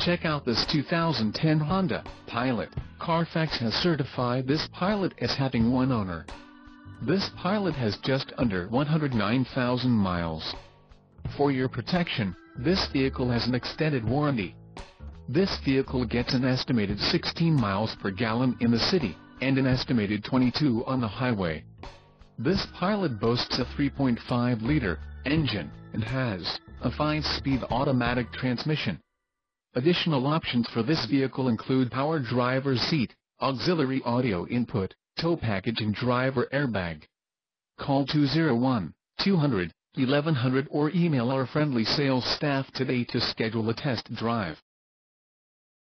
Check out this 2010 Honda Pilot. Carfax has certified this Pilot as having one owner. This Pilot has just under 109,000 miles. For your protection, this vehicle has an extended warranty. This vehicle gets an estimated 16 miles per gallon in the city, and an estimated 22 on the highway. This Pilot boasts a 3.5-liter engine, and has a 5-speed automatic transmission. Additional options for this vehicle include power driver's seat, auxiliary audio input, tow package and driver airbag. Call 201-200-1100 or email our friendly sales staff today to schedule a test drive.